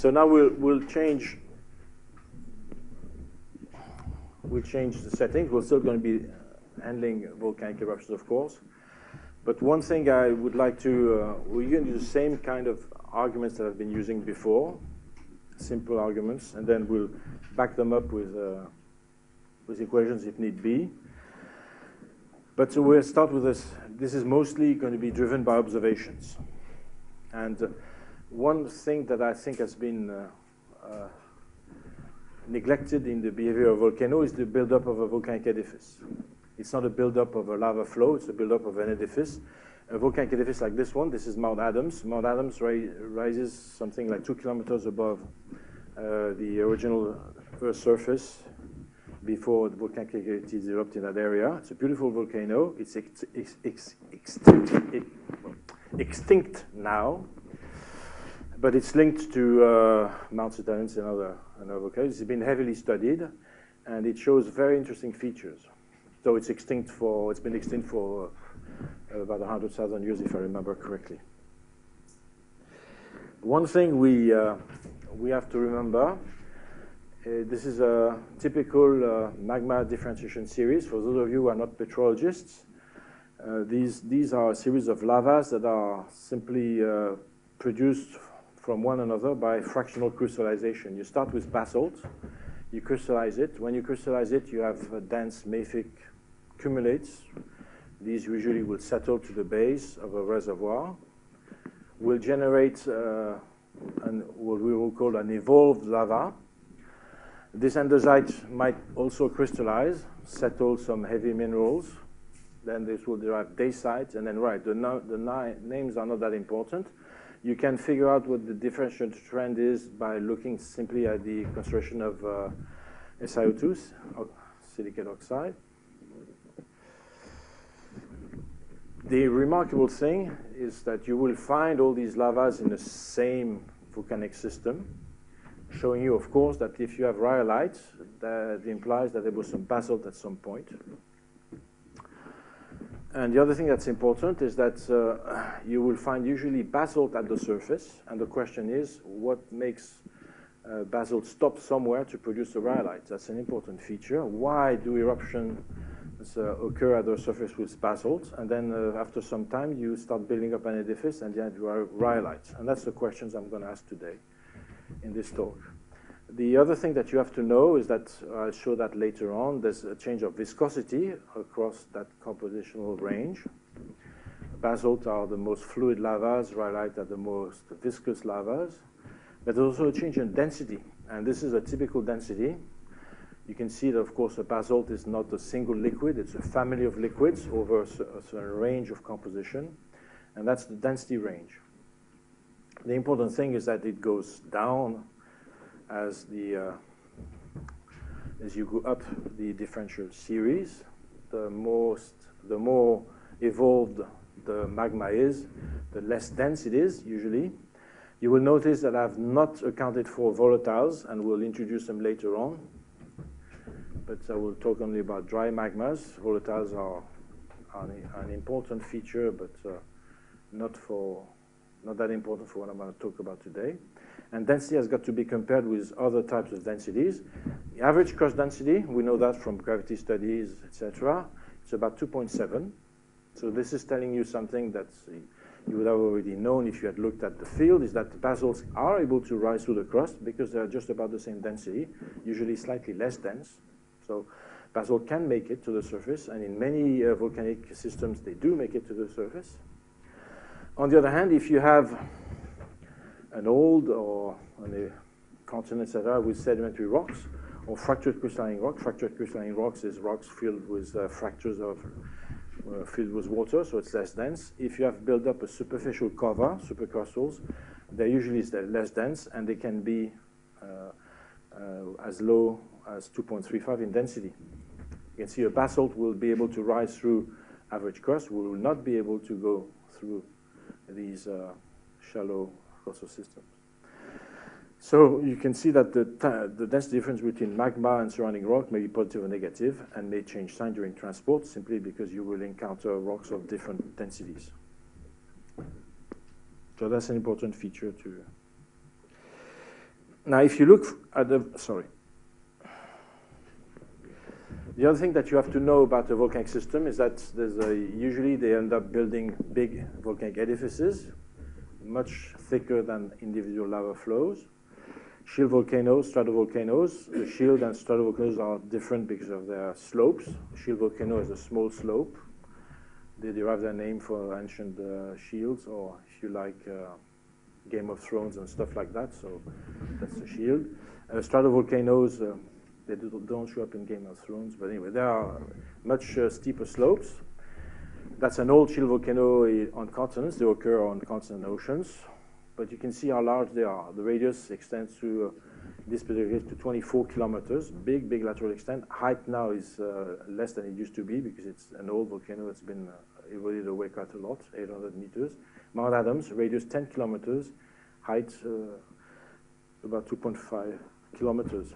So now we'll, we'll change we'll change the settings. We're still going to be handling volcanic eruptions, of course. But one thing I would like to, uh, we're going to use the same kind of arguments that I've been using before, simple arguments, and then we'll back them up with, uh, with equations if need be. But so we'll start with this. This is mostly going to be driven by observations. And uh, one thing that I think has been uh, uh, neglected in the behavior of volcano is the buildup of a volcanic edifice. It's not a buildup of a lava flow, it's a buildup of an edifice. A volcanic edifice like this one, this is Mount Adams. Mount Adams rises something like two kilometers above uh, the original Earth surface before the volcanic activity erupted in that area. It's a beautiful volcano. It's ex ex ex extinct, extinct now, but it's linked to uh, Mount. Helens and other, and other volcanoes. It's been heavily studied, and it shows very interesting features. So it's extinct for, it's been extinct for uh, about 100,000 years, if I remember correctly. One thing we, uh, we have to remember, uh, this is a typical uh, magma differentiation series. For those of you who are not petrologists, uh, these, these are a series of lavas that are simply produced from one another by fractional crystallization. You start with basalt, you crystallize it. When you crystallize it, you have dense mafic cumulates. These usually will settle to the base of a reservoir, will generate uh, an, what we will call an evolved lava. This andesite might also crystallize, settle some heavy minerals. Then this will derive dacite, and then right, the, no, the names are not that important. You can figure out what the differential trend is by looking simply at the concentration of uh, SiO2, silicate oxide. The remarkable thing is that you will find all these lavas in the same volcanic system, showing you, of course, that if you have rhyolite, that implies that there was some basalt at some point. And the other thing that's important is that uh, you will find usually basalt at the surface, and the question is, what makes uh, basalt stop somewhere to produce a rhyolite? That's an important feature. Why do eruption uh, occur at the surface with basalt, and then uh, after some time you start building up an edifice, and then you are rhyolite. And that's the questions I'm going to ask today in this talk. The other thing that you have to know is that I'll show that later on. There's a change of viscosity across that compositional range. Basalt are the most fluid lavas, rhyolite are the most viscous lavas. But there's also a change in density, and this is a typical density. You can see that, of course, a basalt is not a single liquid. It's a family of liquids over a certain range of composition, and that's the density range. The important thing is that it goes down as the uh, as you go up the differential series. The most, the more evolved the magma is, the less dense it is usually. You will notice that I've not accounted for volatiles, and we'll introduce them later on but I will talk only about dry magmas. Volatiles are an, an important feature, but uh, not for not that important for what I'm going to talk about today. And density has got to be compared with other types of densities. The average crust density, we know that from gravity studies, etc. It's about 2.7. So this is telling you something that you would have already known if you had looked at the field, is that the basalts are able to rise through the crust because they are just about the same density, usually slightly less dense. So basalt can make it to the surface, and in many uh, volcanic systems, they do make it to the surface. On the other hand, if you have an old or on a continent, are with sedimentary rocks, or fractured crystalline rock, fractured crystalline rocks is rocks filled with uh, fractures of uh, filled with water, so it's less dense. If you have built up a superficial cover, supercrystals, they're usually less dense, and they can be uh, uh as low as 2.35 in density. You can see a basalt will be able to rise through average crust. Will not be able to go through these uh, shallow systems. So you can see that the, the density difference between magma and surrounding rock may be positive or negative and may change sign during transport simply because you will encounter rocks of different densities. So that's an important feature to Now, if you look at the, sorry. The other thing that you have to know about a volcanic system is that there's a, usually they end up building big volcanic edifices, much thicker than individual lava flows. Shield volcanoes, stratovolcanoes. The shield and stratovolcanoes are different because of their slopes. Shield volcano is a small slope. They derive their name for ancient uh, shields, or if you like, uh, Game of Thrones and stuff like that. So that's a shield. Uh, stratovolcanoes, uh, they do, not show up in Game of Thrones, but anyway, there are much uh, steeper slopes. That's an old shield volcano on continents. They occur on continent oceans but you can see how large they are. The radius extends to uh, this particular case to 24 kilometers, big, big lateral extent. Height now is uh, less than it used to be because it's an old volcano that's been uh, eroded away quite a lot, 800 meters. Mount Adams, radius 10 kilometers, height uh, about 2.5 kilometers.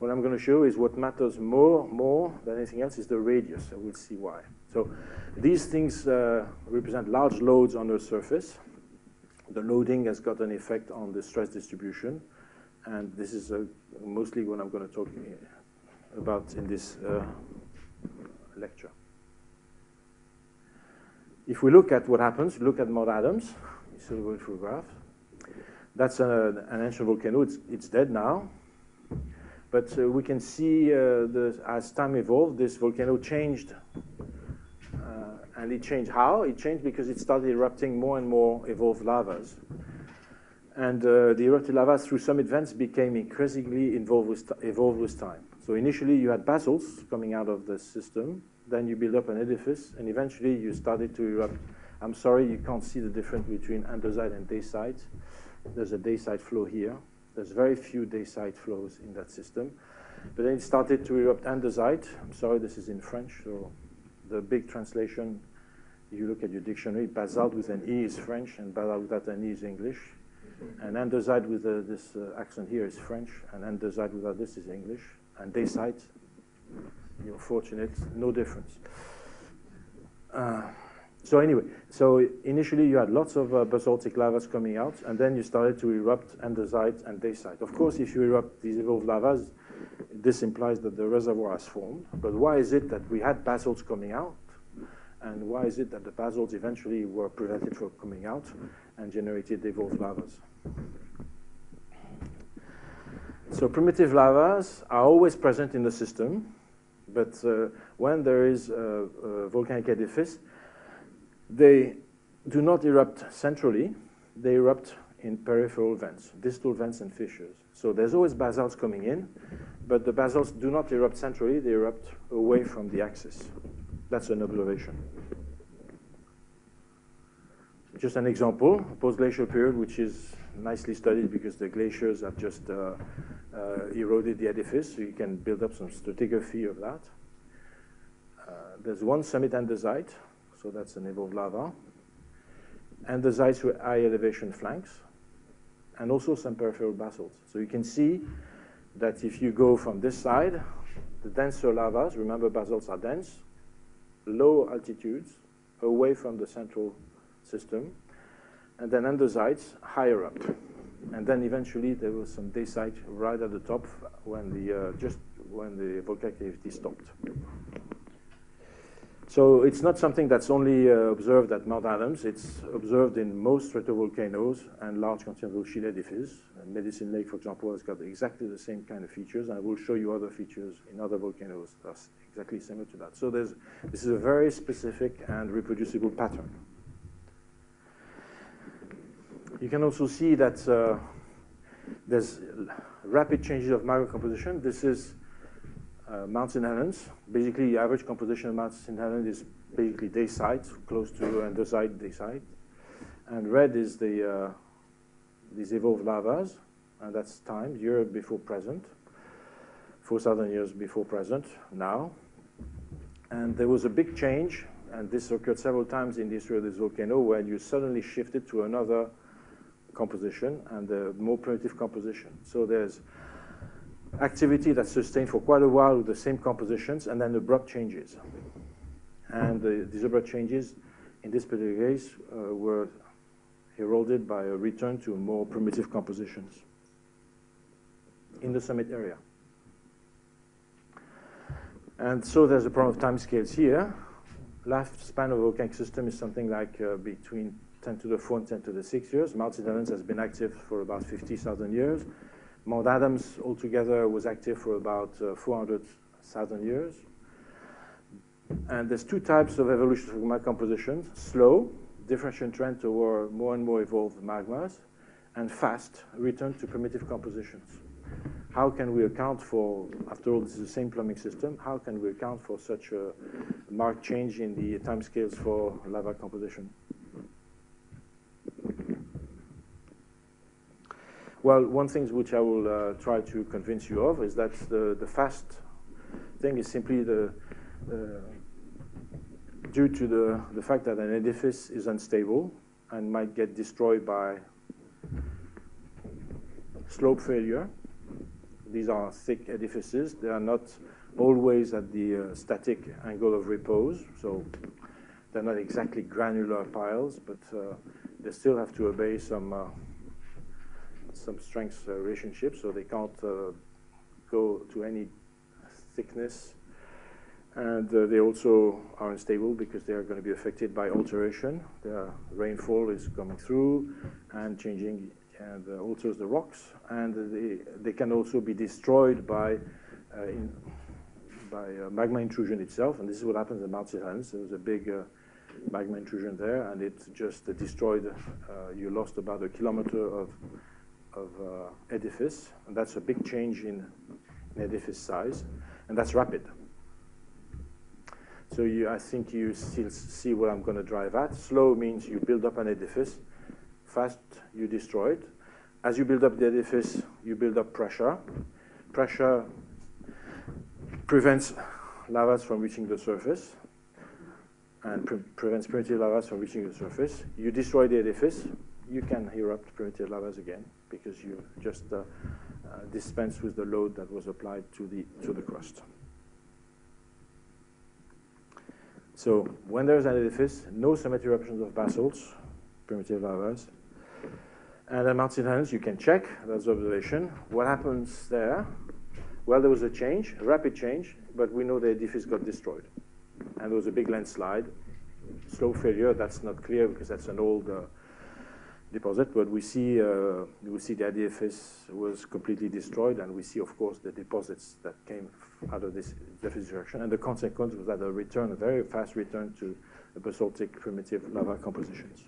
What I'm going to show is what matters more, more than anything else is the radius, and we'll see why. So these things uh, represent large loads on the surface the loading has got an effect on the stress distribution. And this is uh, mostly what I'm going to talk about in this uh, lecture. If we look at what happens, look at Mount Adams, it's a beautiful graph. That's a, an ancient volcano. It's, it's dead now. But uh, we can see uh, the, as time evolved, this volcano changed and it changed how? It changed because it started erupting more and more evolved lavas. And uh, the erupted lavas through some events became increasingly with evolved with time. So initially you had basalts coming out of the system, then you build up an edifice, and eventually you started to erupt. I'm sorry, you can't see the difference between andesite and dacite. There's a dacite flow here. There's very few dacite flows in that system. But then it started to erupt andesite. I'm sorry, this is in French, so the big translation you look at your dictionary, basalt with an E is French, and basalt without an E is English. And andesite with this uh, accent here is French, and andesite without this is English. And dacite, you're fortunate, no difference. Uh, so anyway, so initially you had lots of uh, basaltic lavas coming out, and then you started to erupt andesite and dacite. Of course, if you erupt these evolved lavas, this implies that the reservoir has formed. But why is it that we had basalts coming out? And why is it that the basalts eventually were prevented from coming out and generated evolved lavas? So primitive lavas are always present in the system, but uh, when there is a, a, volcanic edifice, they do not erupt centrally, they erupt in peripheral vents, distal vents and fissures. So there's always basalts coming in, but the basalts do not erupt centrally, they erupt away from the axis. That's an observation. Just an example, post-glacial period, which is nicely studied because the glaciers have just uh, uh, eroded the edifice, so you can build up some stratigraphy of that. Uh, there's one summit andesite, so that's an evolved lava. Andesites with high elevation flanks, and also some peripheral basalts. So you can see that if you go from this side, the denser lavas, remember basalts are dense, low altitudes away from the central system, and then andesites higher up. And then eventually there was some dacite right at the top when the uh, just when the volcanic activity stopped. So it's not something that's only uh, observed at Mount Adams. It's observed in most stratovolcanoes and large continental shield edifices. Medicine Lake, for example, has got exactly the same kind of features. I will show you other features in other volcanoes that's exactly similar to that. So there's, this is a very specific and reproducible pattern. You can also see that uh, there's rapid changes of magma composition. This is uh, Mount St. Helens. Basically, the average composition of Mount St. Helens is basically dacite, close to andesite dacite. And red is the uh, these evolved lavas, and that's time, year before present, 4,000 years before present, now. And there was a big change, and this occurred several times in the history of this volcano, where you suddenly shifted to another composition and a more primitive composition. So there's activity that's sustained for quite a while with the same compositions and then abrupt changes. And the, these abrupt changes, in this particular case, uh, were heralded by a return to more primitive compositions. in the summit area. And so there's a problem of time scales here. Lifespan of a volcanic system is something like uh, between 10 to the 4 and 10 to the 6 years. Mount. Helens has been active for about 50,000 years. Mount Adams altogether was active for about uh, 400,000 years. And there's two types of evolution of magma compositions, slow, differential trend toward more and more evolved magmas, and fast, return to primitive compositions how can we account for, after all, this is the same plumbing system, how can we account for such a marked change in the timescales for lava composition? Well, one thing which I will uh, try to convince you of is that the, the fast thing is simply the, uh, due to the, the fact that an edifice is unstable and might get destroyed by slope failure these are thick edifices. They are not always at the uh, static angle of repose, so they're not exactly granular piles, but uh, they still have to obey some uh, some strength uh, relationship, so they can't uh, go to any thickness. And uh, they also are unstable because they are going to be affected by alteration. The rainfall is coming through and changing and uh, also the rocks, and they, they can also be destroyed by, uh, in, by uh, magma intrusion itself, and this is what happens in Mount. Helens. There was a big magma intrusion there, and it just destroyed, you lost about a kilometer of, of uh, edifice, and that's a big change in, in edifice size, and that's rapid. So you, I think you still see what I'm going to drive at. Slow means you build up an edifice. Fast, you destroy it. As you build up the edifice, you build up pressure. Pressure prevents lavas from reaching the surface and pre prevents primitive lavas from reaching the surface. You destroy the edifice, you can erupt primitive lavas again because you just uh, uh, dispense with the load that was applied to the, to the crust. So when there's an edifice, no summit eruptions of basalts, primitive lavas, and at Mount St. Helens, you can check, that's observation. What happens there? Well, there was a change, a rapid change, but we know the edifice got destroyed. And there was a big landslide. slow failure, that's not clear because that's an old uh, deposit, but we see, uh, we see the edifice was completely destroyed, and we see, of course, the deposits that came out of this destruction. And the consequence was that a return, a very fast return to basaltic primitive lava compositions.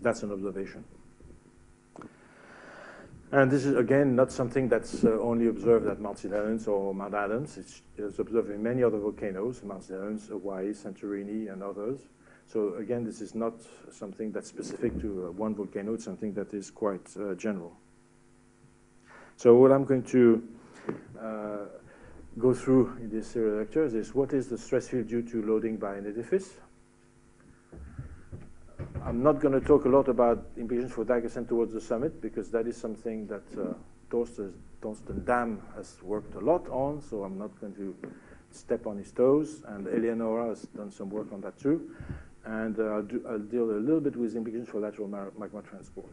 That's an observation. And this is, again, not something that's uh, only observed at Mount St. Helens or Mount Adams. It's, it's, observed in many other volcanoes, Mount St. Helens, Hawaii, Santorini, and others. So again, this is not something that's specific to uh, one volcano. It's something that is quite uh, general. So what I'm going to uh, go through in this series of lectures is what is the stress field due to loading by an edifice? I'm not going to talk a lot about implications for ascent towards the summit because that is something that uh, Dahm has worked a lot on, so I'm not going to step on his toes. And Eleonora has done some work on that too. And uh, I'll, do, I'll, deal a little bit with implications for lateral magma transport.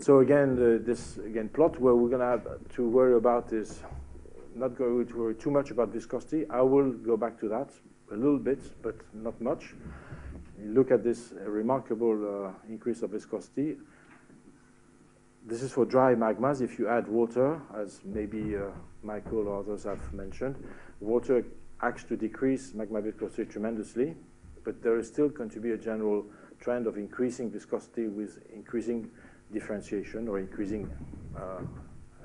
So again, the, this again plot where we're going to have to worry about is not going to worry too much about viscosity. I will go back to that a little bit, but not much. Look at this remarkable uh, increase of viscosity. This is for dry magmas. If you add water, as maybe uh, Michael or others have mentioned, water acts to decrease magma viscosity tremendously, but there is still going to be a general trend of increasing viscosity with increasing differentiation or increasing uh,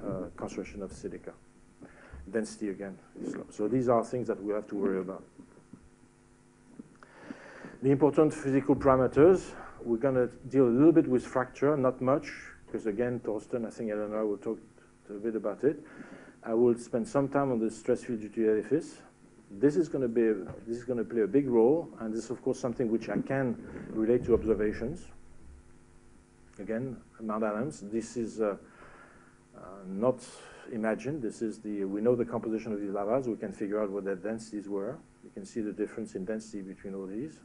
uh concentration of silica. Density again. So these are things that we have to worry about. The important physical parameters, we're going to deal a little bit with fracture, not much, because again, Torsten, I think Eleanor will talk a bit about it. I will spend some time on the stress field due to edifice. This is going to be this is going to play a big role, and this is of course something which I can relate to observations. Again, Mount Adams. This is uh, uh, not imagined. This is the we know the composition of these lavas. We can figure out what their densities were. You can see the difference in density between all these.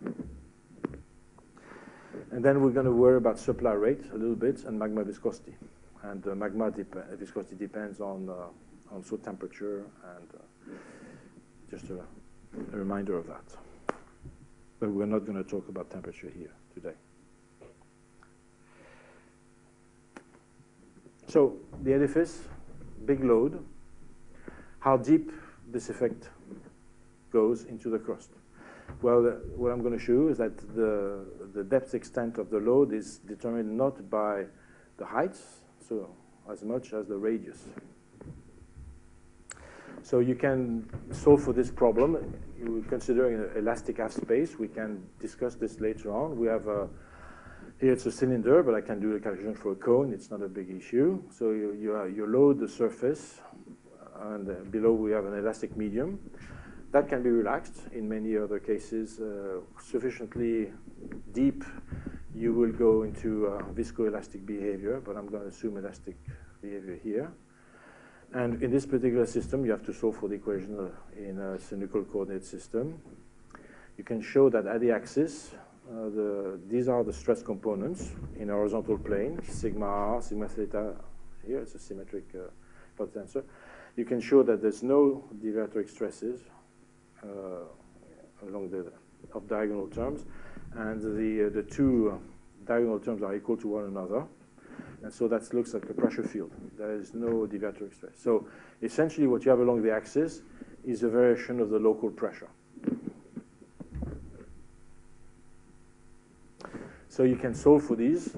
And then we're going to worry about supply rate a little bit and magma viscosity. And uh, magma viscosity depends on uh, also temperature and uh, just a, a reminder of that. But we're not going to talk about temperature here today. So the edifice, big load, how deep this effect goes into the crust. Well, what I'm going to show you is that the, the depth extent of the load is determined not by the height, so as much as the radius. So you can solve for this problem. Considering an elastic half space. We can discuss this later on. We have a, here it's a cylinder, but I can do the calculation for a cone. It's not a big issue. So you, you, uh, you load the surface, and uh, below we have an elastic medium. That can be relaxed. In many other cases, uh, sufficiently deep, you will go into uh, viscoelastic behavior, but I'm going to assume elastic behavior here. And in this particular system, you have to solve for the equation in a cylindrical coordinate system. You can show that at the axis, uh, the, these are the stress components in a horizontal plane, sigma r, sigma theta. Here it's a symmetric uh, tensor. You can show that there's no deviatoric stresses uh, along the of diagonal terms, and the uh, the two diagonal terms are equal to one another. And so that looks like a pressure field. There is no deviatoric stress. So essentially what you have along the axis is a variation of the local pressure. So you can solve for these.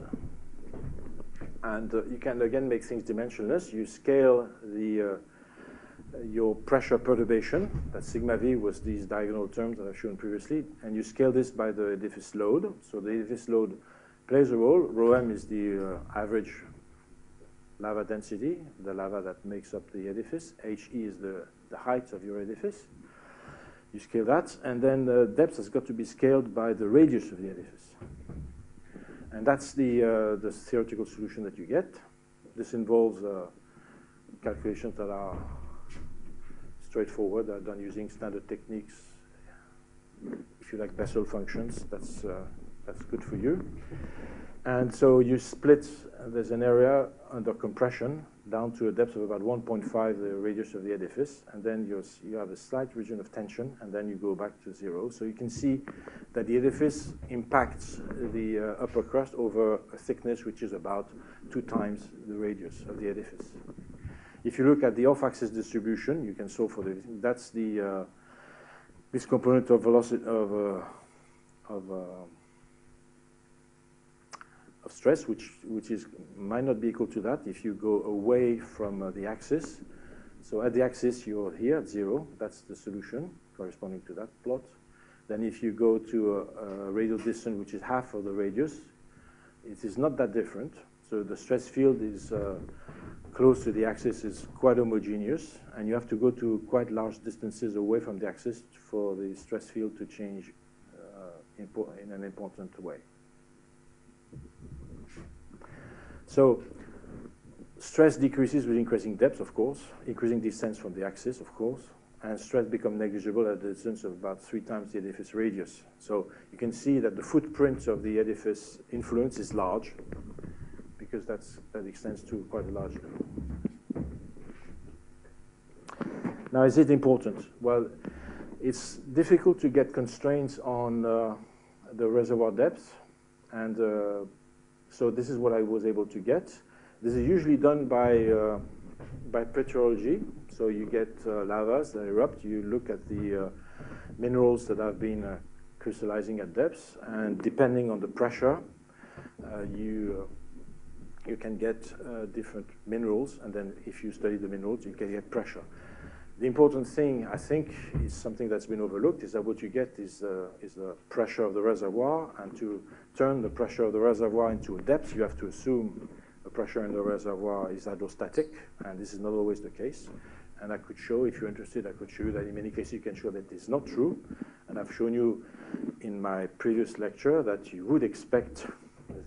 And uh, you can, again, make things dimensionless. You scale the, uh, your pressure perturbation. That sigma v was these diagonal terms that I've shown previously. And you scale this by the edifice load. So the edifice load plays a role. Rho m is the uh, average lava density, the lava that makes up the edifice. He is the, the height of your edifice. You scale that, and then the depth has got to be scaled by the radius of the edifice. And that's the, uh, the theoretical solution that you get. This involves uh, calculations that are straightforward, are done using standard techniques. If you like Bessel functions, that's uh, that's good for you. And so you split, uh, there's an area under compression down to a depth of about 1.5 the radius of the edifice, and then you you have a slight region of tension, and then you go back to zero. So you can see that the edifice impacts the uh, upper crust over a thickness which is about two times the radius of the edifice. If you look at the off-axis distribution, you can solve for the, that's the, uh, this component of velocity, of, uh, of uh, of stress, which, which is, might not be equal to that if you go away from uh, the axis. So at the axis, you're here at zero. That's the solution corresponding to that plot. Then if you go to a, a radial distance, which is half of the radius, it is not that different. So the stress field is uh, close to the axis, is quite homogeneous, and you have to go to quite large distances away from the axis for the stress field to change uh, in an important way. So stress decreases with increasing depth, of course, increasing distance from the axis, of course, and stress becomes negligible at a distance of about three times the edifice radius. So you can see that the footprint of the edifice influence is large because that's, that extends to quite a large level. Now, is it important? Well, it's difficult to get constraints on uh, the reservoir depth, and uh, so this is what I was able to get. This is usually done by, uh, by petrology. So you get uh, lavas that erupt, you look at the uh, minerals that have been uh, crystallizing at depths, and depending on the pressure, uh, you, you can get different minerals, and then if you study the minerals, you can get pressure. The important thing, I think, is something that's been overlooked, is that what you get is, is the pressure of the reservoir, and to turn the pressure of the reservoir into a depth, you have to assume the pressure in the reservoir is hydrostatic, and this is not always the case. And I could show, if you're interested, I could show you that in many cases you can show that it's not true. And I've shown you in my previous lecture that you would expect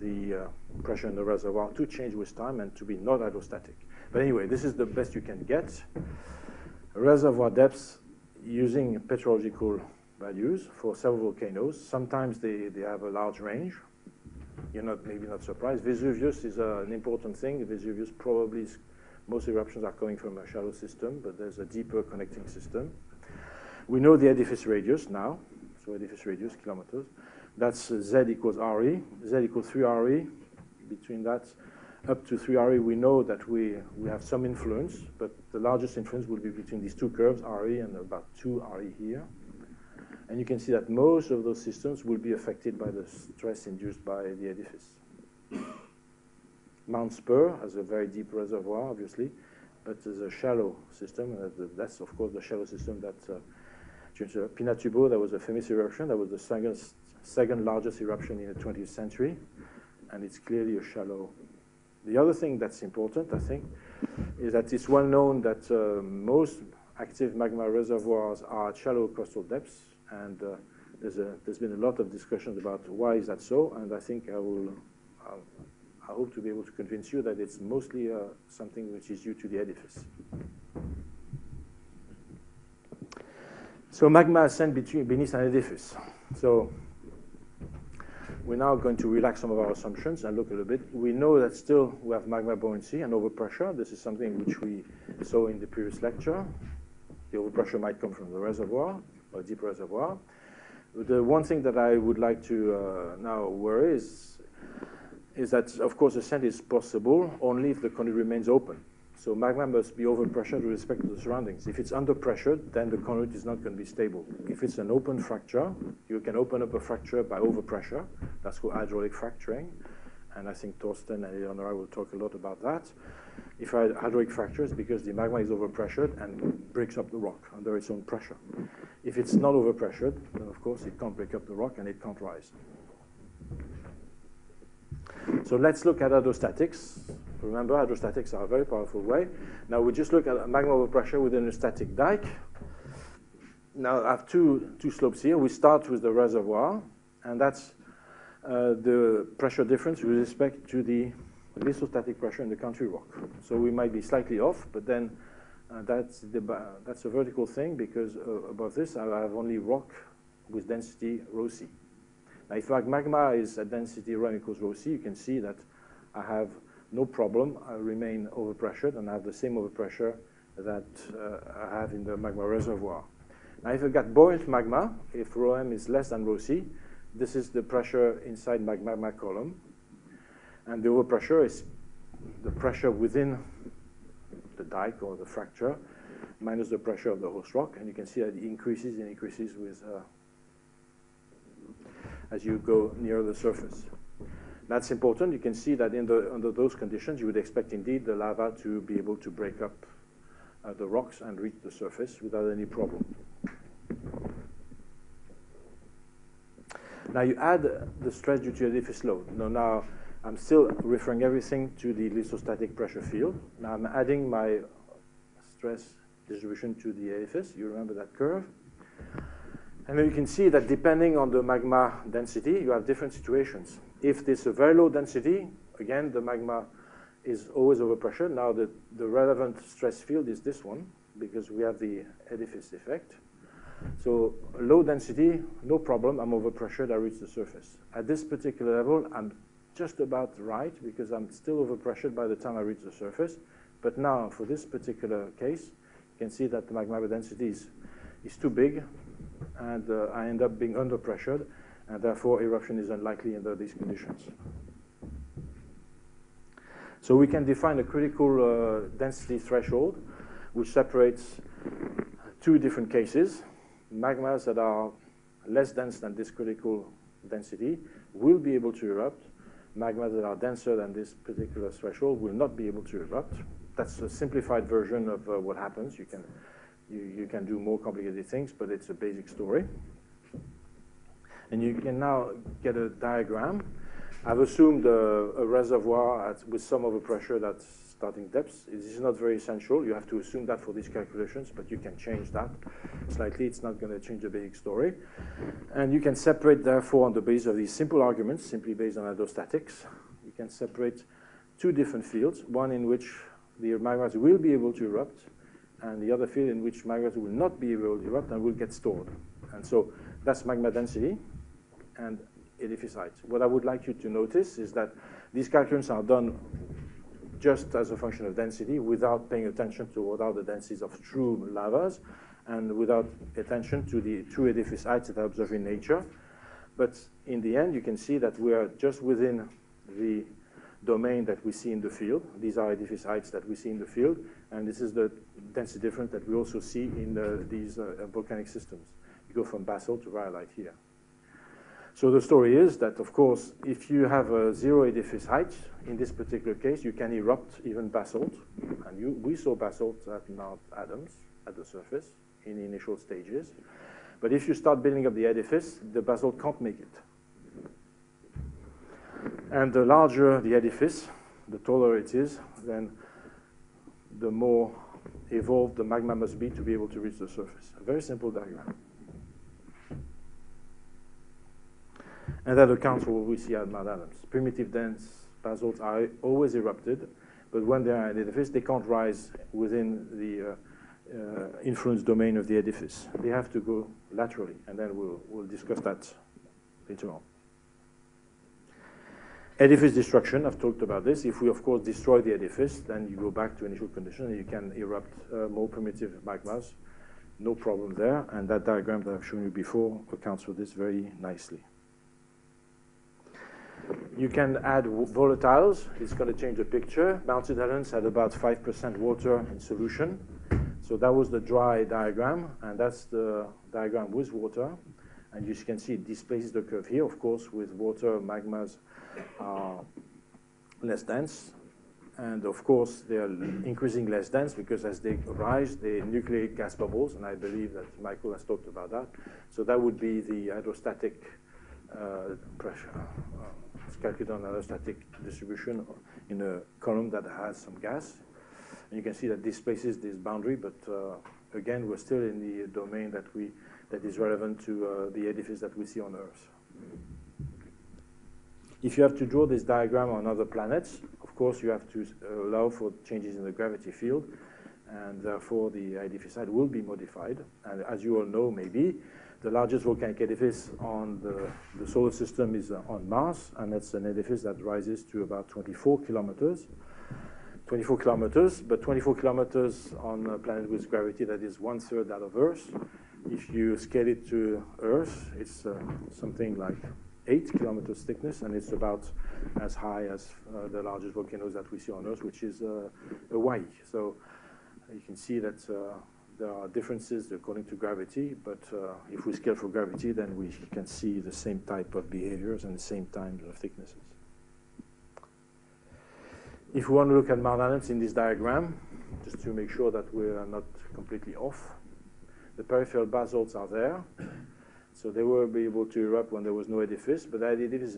the uh, pressure in the reservoir to change with time and to be not hydrostatic. But anyway, this is the best you can get. Reservoir depths using petrological values for several volcanoes. Sometimes they, they have a large range. you're not maybe not surprised. Vesuvius is an important thing. Vesuvius probably is, most eruptions are coming from a shallow system, but there's a deeper connecting system. We know the edifice radius now, so edifice radius, kilometers. That's uh, Z equals RE. Z equals 3 RE. Between that, up to 3 RE, we know that we, we have some influence, but the largest influence will be between these two curves, RE and about 2 RE here. And you can see that most of those systems will be affected by the stress induced by the edifice. Mount Spurr has a very deep reservoir, obviously, but it's a shallow system. And that's, of course, the shallow system that uh, Pinatubo, that was a famous eruption. That was the second, second largest eruption in the 20th century, and it's clearly a shallow. The other thing that's important, I think, is that it's well known that uh, most active magma reservoirs are at shallow crustal depths, and uh, there's, a, there's been a lot of discussions about why is that so, and I think I will, uh, I hope to be able to convince you that it's mostly uh, something which is due to the edifice. So magma between, beneath an edifice. So we're now going to relax some of our assumptions and look a little bit. We know that still we have magma buoyancy and overpressure. This is something which we saw in the previous lecture. The overpressure might come from the reservoir or deep reservoir. The one thing that I would like to uh, now worry is, is that, of course, ascent is possible only if the conduit remains open. So magma must be overpressured with respect to the surroundings. If it's under pressure, then the conduit is not going to be stable. If it's an open fracture, you can open up a fracture by overpressure. That's called hydraulic fracturing. And I think Torsten and Eleonora will talk a lot about that. If I had hydraulic fractures, because the magma is overpressured and breaks up the rock under its own pressure. If it's not overpressured, then of course it can't break up the rock and it can't rise. So let's look at hydrostatics. Remember, hydrostatics are a very powerful way. Now we just look at magma overpressure within a static dike. Now I have two, two slopes here. We start with the reservoir, and that's uh, the pressure difference with respect to the lithostatic pressure in the country rock. So we might be slightly off, but then uh, that's, the, that's a vertical thing because uh, above this I have only rock with density rho c. Now if magma is at density rho equals rho c, you can see that I have no problem. I remain overpressured and I have the same overpressure that uh, I have in the magma reservoir. Now, if I've got buoyant magma, if rho m is less than rho c, this is the pressure inside my magma column. And the overpressure is the pressure within the dike or the fracture minus the pressure of the host rock. And you can see that it increases and increases with uh, as you go near the surface. That's important. You can see that in the, under those conditions, you would expect indeed the lava to be able to break up uh, the rocks and reach the surface without any problem. Now you add the stress due to the edifice load. Now, now I'm still referring everything to the lithostatic pressure field. Now I'm adding my stress distribution to the edifice. You remember that curve? And then you can see that depending on the magma density, you have different situations. If this is a very low density, again, the magma is always overpressured. Now the, the relevant stress field is this one because we have the edifice effect. So low density, no problem, I'm overpressured, I reach the surface. At this particular level, I'm just about right because I'm still overpressured by the time I reach the surface. But now, for this particular case, you can see that the magma density is, is too big, and uh, I end up being underpressured, and therefore eruption is unlikely under these conditions. So we can define a critical uh, density threshold, which separates two different cases. Magmas that are less dense than this critical density will be able to erupt. Magmas that are denser than this particular threshold will not be able to erupt. That's a simplified version of uh, what happens. You can, you, you can do more complicated things, but it's a basic story. And you can now get a diagram. I've assumed a, a reservoir at, with some overpressure that's starting depths. This is not very essential. You have to assume that for these calculations, but you can change that slightly. It's not going to change the basic story. And you can separate, therefore, on the basis of these simple arguments, simply based on hydrostatics, you can separate two different fields, one in which the magmas will be able to erupt, and the other field in which magmas will not be able to erupt and will get stored. And so that's magma density. And edifice height. What I would like you to notice is that these calculations are done just as a function of density without paying attention to what are the densities of true lavas and without attention to the true edifice heights that are observed in nature. But in the end, you can see that we are just within the domain that we see in the field. These are edifice heights that we see in the field, and this is the density difference that we also see in the, these uh, volcanic systems. You go from basalt to rhyolite here. So the story is that, of course, if you have a zero edifice height, in this particular case, you can erupt even basalt. And you, we saw basalt at Mount Adams at the surface in the initial stages. But if you start building up the edifice, the basalt can't make it. And the larger the edifice, the taller it is, then the more evolved the magma must be to be able to reach the surface. A very simple diagram. And that accounts for what we see at Mount Adams. Primitive dense basalts are always erupted, but when they are in the edifice, they can't rise within the uh, uh, influence domain of the edifice. They have to go laterally, and then we'll, we'll discuss that later on. Edifice destruction, I've talked about this. If we, of course, destroy the edifice, then you go back to initial condition and you can erupt uh, more primitive magmas. No problem there, and that diagram that I've shown you before accounts for this very nicely. You can add volatiles. It's going to change the picture. St. Helens had about 5% water in solution. So that was the dry diagram, and that's the diagram with water. And you can see it displaces the curve here. Of course, with water, magmas are less dense. And of course, they are increasing less dense because as they rise, they nucleate gas bubbles, and I believe that Michael has talked about that. So that would be the hydrostatic uh, pressure. Calculated on hydrostatic distribution in a column that has some gas. And you can see that displaces this boundary, but uh, again, we're still in the domain that we that is relevant to uh, the edifice that we see on Earth. If you have to draw this diagram on other planets, of course, you have to allow for changes in the gravity field, and therefore the edifice side will be modified. And as you all know, maybe, the largest volcanic edifice on the, the solar system is uh, on Mars, and that's an edifice that rises to about 24 kilometers. 24 kilometers, but 24 kilometers on a planet with gravity that is one third that of Earth. If you scale it to Earth, it's uh, something like eight kilometers thickness, and it's about as high as uh, the largest volcanoes that we see on Earth, which is uh, Hawaii. So you can see that uh, there are differences according to gravity, but uh, if we scale for gravity, then we can see the same type of behaviors and the same type of thicknesses. If we want to look at Adams in this diagram, just to make sure that we are not completely off, the peripheral basalts are there. So they will be able to erupt when there was no edifice, but as the edifice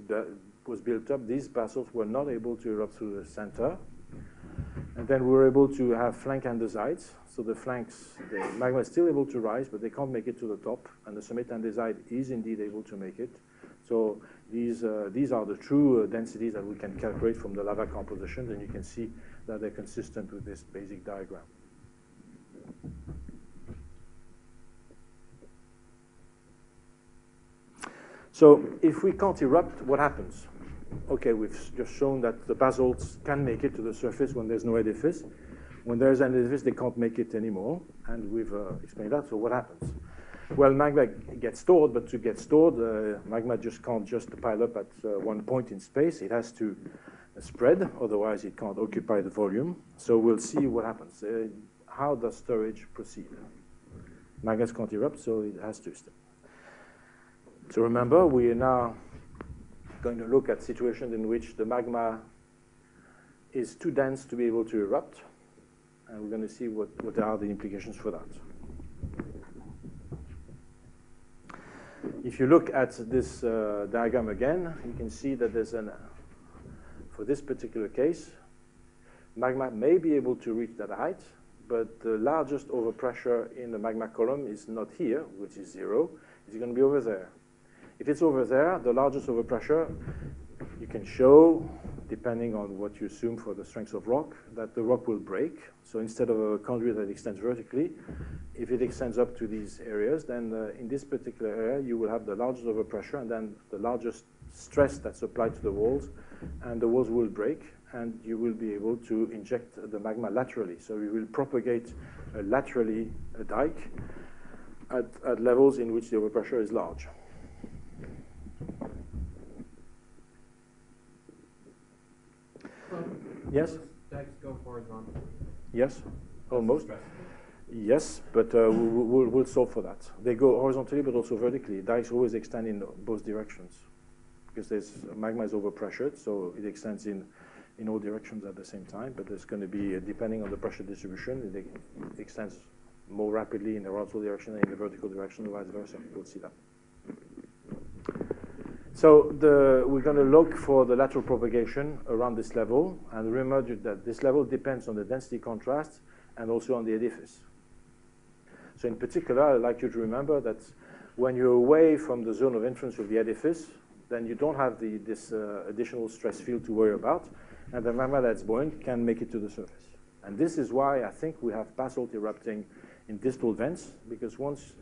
was built up, these basalts were not able to erupt through the center. And then we were able to have flank andesites. So the flanks, the magma is still able to rise, but they can't make it to the top. And the summit andesite is indeed able to make it. So these, uh, these are the true uh, densities that we can calculate from the lava compositions, and you can see that they're consistent with this basic diagram. So if we can't erupt, what happens? Okay, we've just shown that the basalts can make it to the surface when there's no edifice. When there's an edifice, they can't make it anymore, and we've uh, explained that. So what happens? Well, magma gets stored, but to get stored, uh, magma just can't just pile up at uh, one point in space. It has to spread, otherwise it can't occupy the volume. So we'll see what happens. Uh, how does storage proceed? Magmas can't erupt, so it has to stay. So remember, we are now going to look at situations in which the magma is too dense to be able to erupt, and we're going to see what, what are the implications for that. If you look at this uh, diagram again, you can see that there's an, for this particular case, magma may be able to reach that height, but the largest overpressure in the magma column is not here, which is zero. It's going to be over there. If it's over there, the largest overpressure, you can show, depending on what you assume for the strength of rock, that the rock will break. So instead of a conduit that extends vertically, if it extends up to these areas, then uh, in this particular area, you will have the largest overpressure, and then the largest stress that's applied to the walls, and the walls will break, and you will be able to inject the magma laterally. So you will propagate uh, laterally a dike at, at levels in which the overpressure is large. Yes? Dikes go horizontal. Yes, almost. Yes, but uh, we'll, we'll, solve for that. They go horizontally, but also vertically. Dikes always extend in both directions because there's magma is overpressured, so it extends in in all directions at the same time. But there's going to be, uh, depending on the pressure distribution, it extends more rapidly in the horizontal direction than in the vertical direction, or vice versa. We'll see that. So the, we're going to look for the lateral propagation around this level, and remember that this level depends on the density contrast and also on the edifice. So in particular, I'd like you to remember that when you're away from the zone of influence of the edifice, then you don't have the, this uh, additional stress field to worry about, and the magma that's buoyant can make it to the surface. And this is why I think we have basalt erupting in distal vents, because once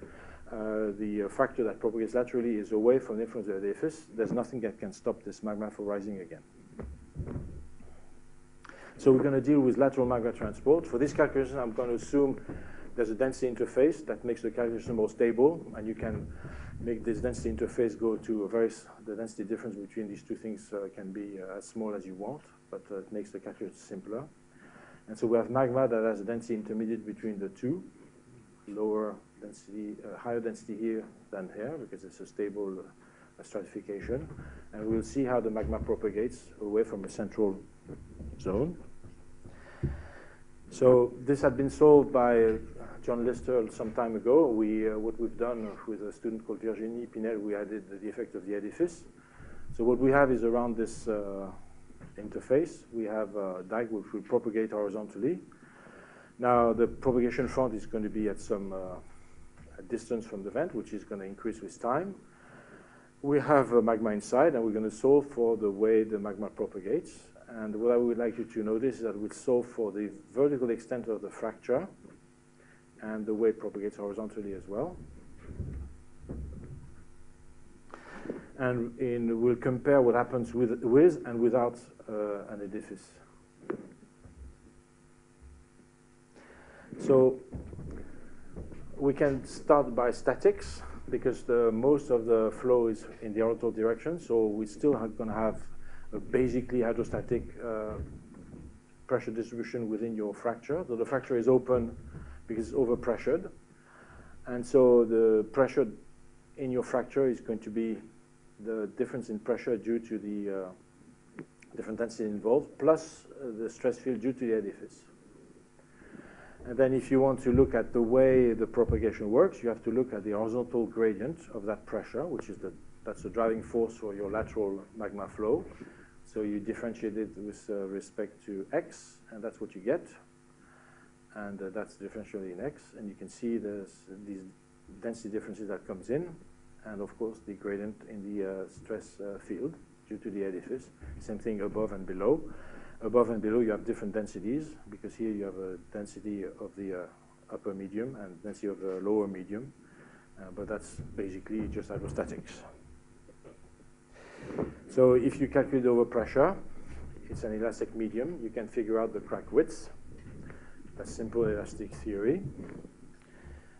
uh, the uh, fracture that propagates laterally is away from the influence of the edifice, there's nothing that can stop this magma from rising again. So we're going to deal with lateral magma transport. For this calculation, I'm going to assume there's a density interface that makes the calculation more stable, and you can make this density interface go to a very, the density difference between these two things uh, can be uh, as small as you want, but uh, it makes the calculation simpler. And so we have magma that has a density intermediate between the two, lower density, uh, higher density here than here because it's a stable uh, stratification. And we'll see how the magma propagates away from a central zone. So this had been solved by John Lister some time ago. We, uh, what we've done with a student called Virginie Pinel, we added the effect of the edifice. So what we have is around this uh, interface, we have a dike which will propagate horizontally. Now the propagation front is going to be at some uh, distance from the vent, which is going to increase with time. We have a magma inside, and we're going to solve for the way the magma propagates. And what I would like you to notice is that we solve for the vertical extent of the fracture and the way it propagates horizontally as well. And in, we'll compare what happens with, with and without uh, an edifice. So we can start by statics because the, most of the flow is in the horizontal direction. So we still are going to have a basically hydrostatic uh, pressure distribution within your fracture. So the fracture is open because it's overpressured. And so the pressure in your fracture is going to be the difference in pressure due to the uh, different density involved, plus uh, the stress field due to the edifice. And then if you want to look at the way the propagation works, you have to look at the horizontal gradient of that pressure, which is the, that's the driving force for your lateral magma flow. So you differentiate it with uh, respect to x, and that's what you get. And uh, that's the differential in x. And you can see there's these density differences that comes in, and of course the gradient in the uh, stress uh, field due to the edifice. Same thing above and below above and below you have different densities because here you have a density of the uh, upper medium and density of the lower medium, uh, but that's basically just hydrostatics. So if you calculate over pressure, it's an elastic medium, you can figure out the crack width. That's simple elastic theory.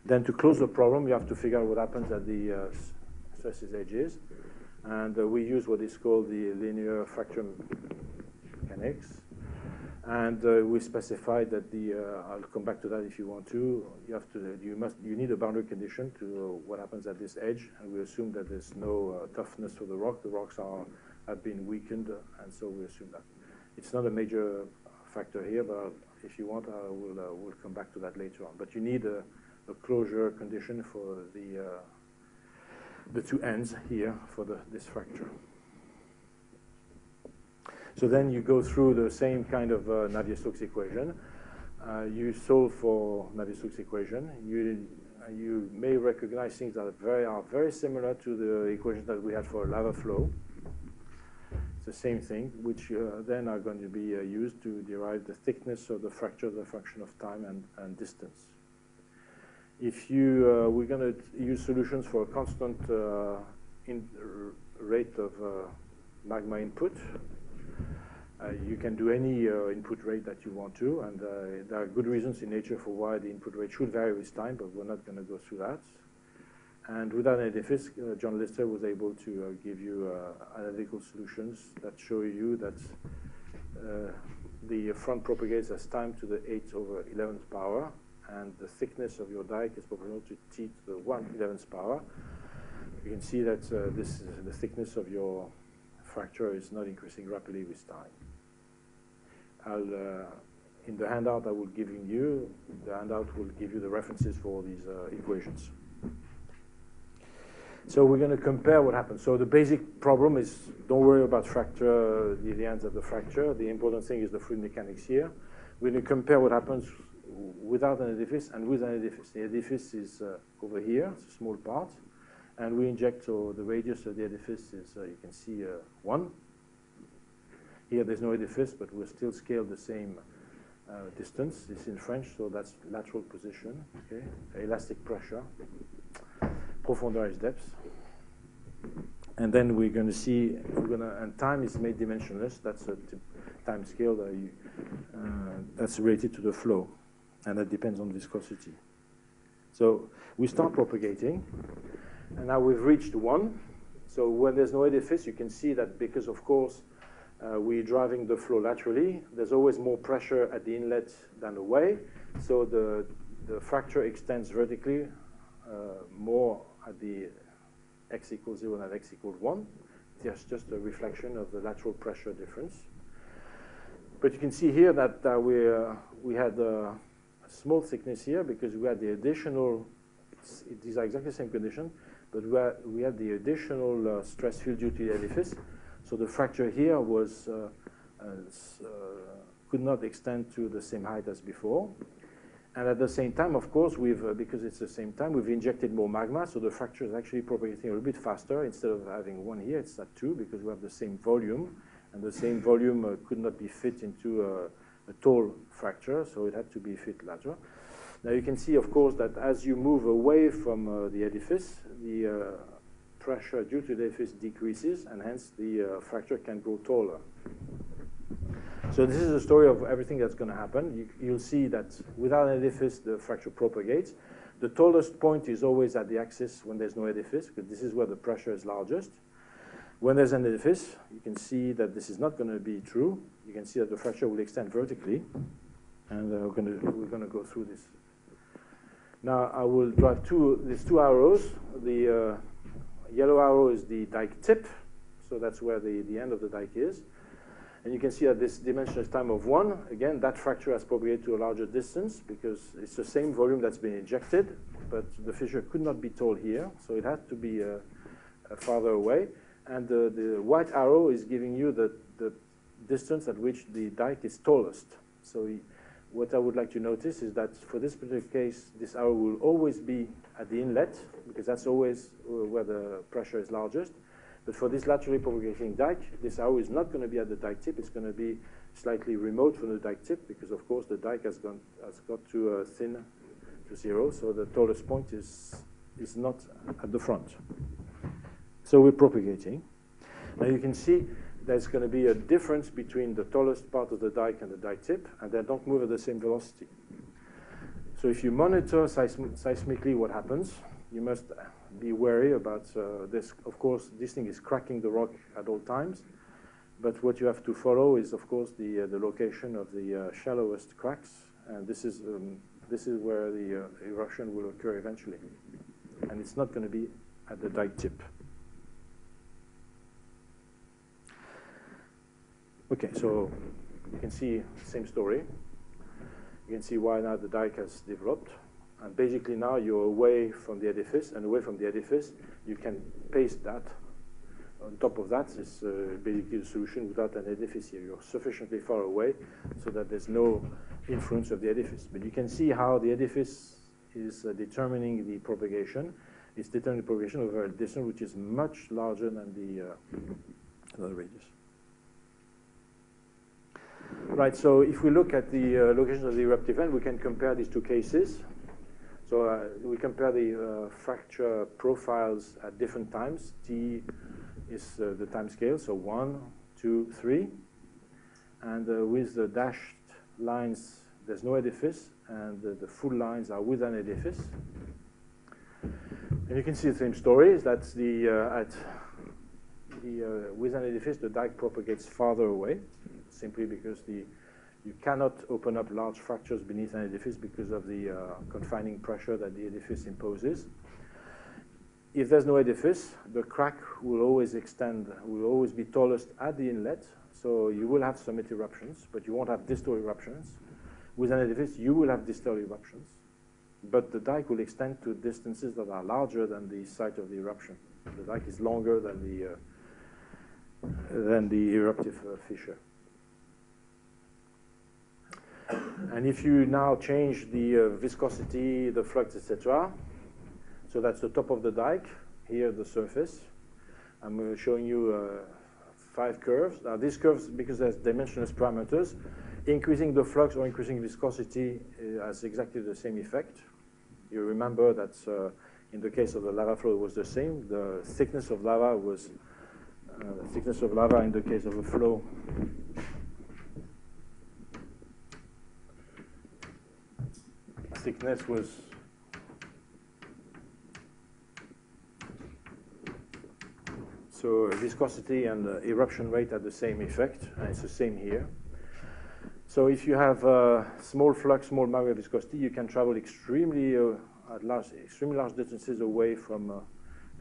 Then to close the problem, you have to figure out what happens at the uh, stresses edges. And uh, we use what is called the linear fracture And uh, we specified that the, uh, I'll come back to that if you want to, you have to, you must, you need a boundary condition to uh, what happens at this edge, and we assume that there's no uh, toughness for the rock. The rocks are, have been weakened, and so we assume that. It's not a major factor here, but if you want, I will, uh, we'll come back to that later on. But you need a, a closure condition for the, the two ends here for the, this fracture. So then you go through the same kind of uh, Navier-Stokes equation. Uh, you solve for Navier-Stokes equation. You, uh, you may recognize things that are very, are very similar to the equation that we had for lava flow. It's the same thing, which uh, then are going to be uh, used to derive the thickness of the fracture as a function of time and, and distance. If you, uh, we're going to use solutions for a constant in, rate of magma input. Uh, you can do any uh, input rate that you want to, and uh, there are good reasons in nature for why the input rate should vary with time, but we're not going to go through that. And without any uh, John Lister was able to uh, give you uh, analytical solutions that show you that the front propagates as time to the 8 over 11th power, and the thickness of your dike is proportional to t to the 1 11th power. You can see that this is the thickness of your fracture is not increasing rapidly with time. I'll, uh, in the handout I will give you, the handout will give you the references for these uh, equations. So we're going to compare what happens. So the basic problem is don't worry about fracture, the, the ends of the fracture. The important thing is the fluid mechanics here. We're going to compare what happens without an edifice and with an edifice. The edifice is uh, over here, it's a small part. And we inject, so the radius of the edifice is, uh, you can see, uh, 1. Here there's no edifice, but we'll still scale the same uh, distance. It's in French, so that's lateral position, okay? Elastic pressure, profondeur is depth. And then we're going to see, we're gonna, and time is made dimensionless. That's a time scale that you, uh, that's related to the flow, and that depends on viscosity. So we start propagating, and now we've reached one. So when there's no edifice, you can see that because, of course, uh, we're driving the flow laterally. There's always more pressure at the inlet than away, so the, the fracture extends vertically uh, more at the x equals 0 than x equals 1. It's just a reflection of the lateral pressure difference. But you can see here that uh, we, uh, we had a small thickness here because we had the additional, these are exactly the same condition, but we had, the additional uh, stress field due to the edifice. So the fracture here was uh, uh, could not extend to the same height as before. And at the same time, of course, we've, uh, because it's the same time, we've injected more magma, so the fracture is actually propagating a little bit faster. Instead of having one here, it's at two, because we have the same volume, and the same volume uh, could not be fit into a, a, tall fracture, so it had to be fit lateral. Now you can see, of course, that as you move away from uh, the edifice, the uh, pressure due to the edifice decreases, and hence the uh, fracture can grow taller. So this is the story of everything that's going to happen. You, will see that without an edifice, the fracture propagates. The tallest point is always at the axis when there's no edifice, because this is where the pressure is largest. When there's an edifice, you can see that this is not going to be true. You can see that the fracture will extend vertically, and uh, we're going to go through this. Now I will drive two, these two arrows. The uh, yellow arrow is the dike tip, so that's where the, the end of the dike is. And you can see that this dimension is time of 1, again, that fracture has propagated to a larger distance because it's the same volume that's been injected, but the fissure could not be told here, so it had to be uh, uh, farther away. And uh, the white arrow is giving you the, the distance at which the dike is tallest. So what I would like to notice is that for this particular case, this arrow will always be at the inlet, because that's always uh, where the pressure is largest. But for this laterally propagating dike, this arrow is not going to be at the dike tip. It's going to be slightly remote from the dike tip because, of course, the dike has, gone, has got to uh, thin to zero. So the tallest point is, is not at the front. So we're propagating. Now you can see there's going to be a difference between the tallest part of the dike and the dike tip, and they don't move at the same velocity. So if you monitor seismically what happens, you must be wary about uh, this. Of course, this thing is cracking the rock at all times, but what you have to follow is, of course, the, uh, the location of the uh, shallowest cracks, and this is, um, this is where the uh, erosion will occur eventually. And it's not going to be at the dike tip. Okay, so you can see same story. You can see why now the dike has developed. And basically now you're away from the edifice, and away from the edifice, you can paste that. On top of that uh, basically the solution without an edifice here. You're sufficiently far away so that there's no influence of the edifice. But you can see how the edifice is uh, determining the propagation. It's determining the propagation over a distance which is much larger than the, uh, the radius. Right, so if we look at the uh, location of the eruptive end, we can compare these two cases. So uh, we compare the uh, fracture profiles at different times, t is uh, the time scale, so one, two, three. And uh, with the dashed lines, there's no edifice, and the full lines are with an edifice. And you can see the same story, is that the, uh, at the, uh, with an edifice, the dike propagates farther away, simply because the, you cannot open up large fractures beneath an edifice because of the uh, confining pressure that the edifice imposes. If there's no edifice, the crack will always extend, will always be tallest at the inlet, so you will have summit eruptions, but you won't have distal eruptions. With an edifice, you will have distal eruptions, but the dike will extend to distances that are larger than the site of the eruption. The dike is longer than the, uh, than the eruptive uh, fissure. And if you now change the uh, viscosity, the flux, etc., so that's the top of the dike, here the surface. I'm showing you uh, five curves. Now these curves, because there's dimensionless parameters, increasing the flux or increasing viscosity uh, has exactly the same effect. You remember that uh, in the case of the lava flow, it was the same. The thickness of lava was uh, the thickness of lava in the case of a flow thickness was So viscosity and uh, eruption rate have the same effect, and it's the same here. So if you have uh, small flux, small magma viscosity, you can travel extremely uh, at large, extremely large distances away from uh,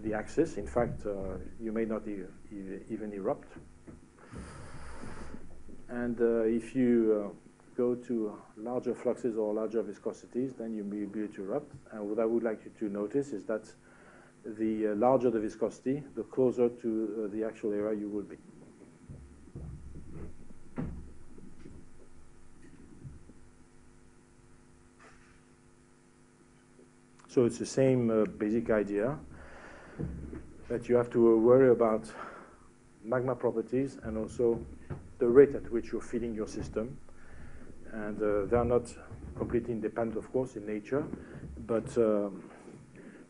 the axis. In fact, uh, you may not e e even erupt. And uh, if you go to larger fluxes or larger viscosities, then you may be able to erupt. And what I would like you to notice is that the uh, larger the viscosity, the closer to uh, the actual area you will be. So it's the same uh, basic idea that you have to worry about magma properties and also the rate at which you're feeding your system. And uh, they are not completely independent, of course, in nature, but um,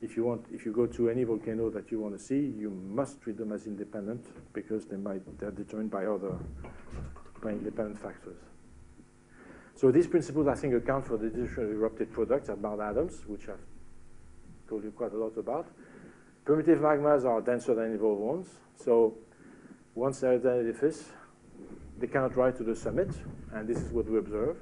if you want, if you go to any volcano that you want to see, you must treat them as independent because they might they're determined by other by independent factors. So these principles, I think, account for the different erupted products at Mount Adams, which I've told you quite a lot about. Primitive magmas are denser than evolved ones. So once they're at an edifice, they cannot rise to the summit, and this is what we observe.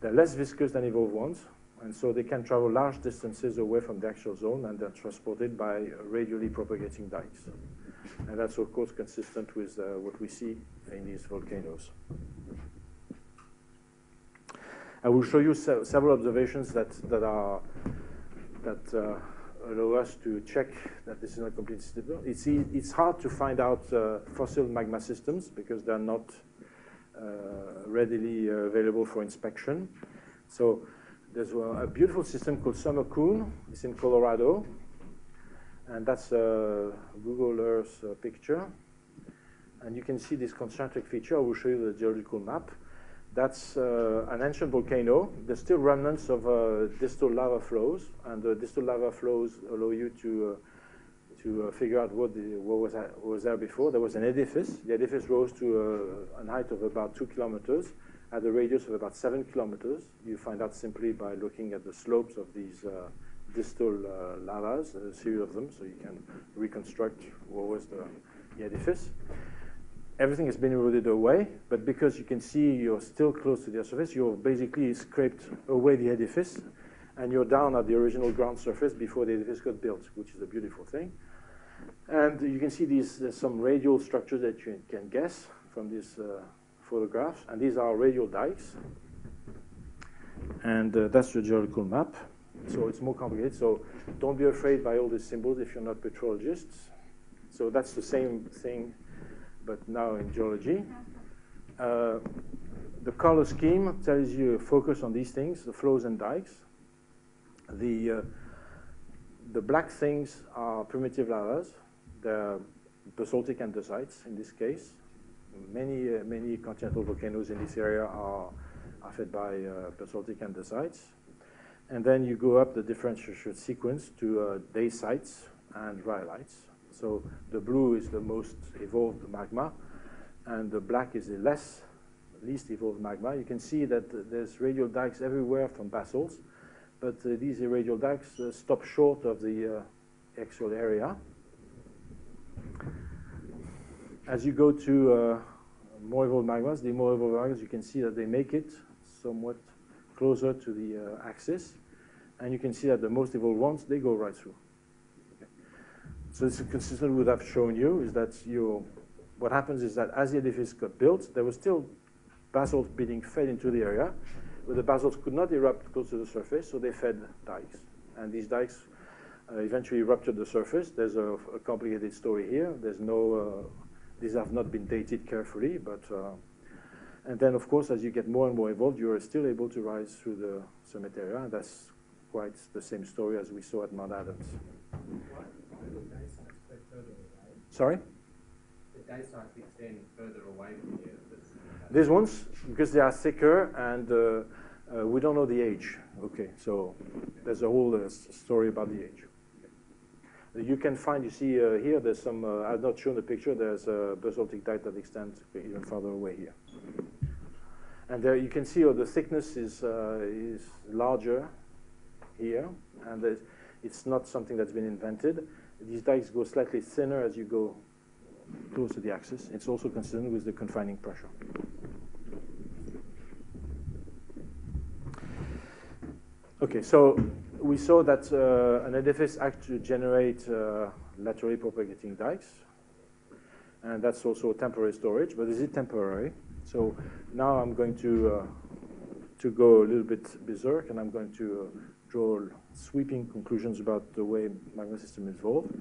They're less viscous than evolved ones, and so they can travel large distances away from the actual zone and they're transported by radially propagating dikes. And that's, of course, consistent with uh, what we see in these volcanoes. I will show you se several observations that, that, are, that uh, allow us to check that this is not completely stable. It's, e it's hard to find out uh, fossil magma systems because they're not uh, readily uh, available for inspection. So there's a, beautiful system called Summer Coon. It's in Colorado. And that's a Google Earth uh, picture. And you can see this concentric feature. I will show you the geological map. That's uh, an ancient volcano. There's still remnants of uh, distal lava flows, and the distal lava flows allow you to uh, to uh, figure out what, the, what, was, what was there before. There was an edifice. The edifice rose to uh, a height of about two kilometers at a radius of about seven kilometers. You find out simply by looking at the slopes of these distal uh, lavas, a series of them, so you can reconstruct what was the, the edifice. Everything has been eroded away, but because you can see you're still close to the surface, you've basically scraped away the edifice, and you're down at the original ground surface before the edifice got built, which is a beautiful thing. And you can see these, some radial structures that you can guess from these uh, photographs, and these are radial dikes. And uh, that's the geological map. So it's more complicated. So don't be afraid by all these symbols if you're not petrologists. So that's the same thing, but now in geology. Uh, the color scheme tells you focus on these things, the flows and dikes. The, uh, the black things are primitive lavas. They're basaltic andesites in this case many, uh, many continental volcanoes in this area are, are fed by uh, basaltic andesites. And then you go up the differential sequence to uh, dacite and rhyolites. So the blue is the most evolved magma, and the black is the less, least evolved magma. You can see that there's radial dikes everywhere from basalts, but uh, these radial dikes uh, stop short of the uh, axial area. As you go to uh, more evolved magmas, the more evolved magmas, you can see that they make it somewhat closer to the uh, axis. And you can see that the most evolved ones, they go right through. So it's consistent with what I've shown you, is that you, what happens is that as the edifice got built, there was still basalt being fed into the area, but the basalt could not erupt close to the surface, so they fed dikes. And these dikes uh, eventually ruptured the surface. There's a, a, complicated story here. There's no, uh, these have not been dated carefully, but uh, and then, of course, as you get more and more evolved, you are still able to rise through the summit area. And that's quite the same story as we saw at Mount Adams. Sorry? The extend further away from here. These ones, because they are thicker and uh, uh, we don't know the age. Okay, so there's a whole uh, story about the age. You can find, you see uh, here, there's some, uh, I've not shown the picture, there's a basaltic dike that extends even farther away here. And there you can see oh, the thickness is, uh, is larger here, and it's not something that's been invented. These dikes go slightly thinner as you go close to the axis. It's also consistent with the confining pressure. Okay, so we saw that uh, an edifice actually generates uh, laterally propagating dikes, and that's also temporary storage, but is it temporary? So now I'm going to, uh, to go a little bit berserk, and I'm going to uh, draw sweeping conclusions about the way magma system evolved.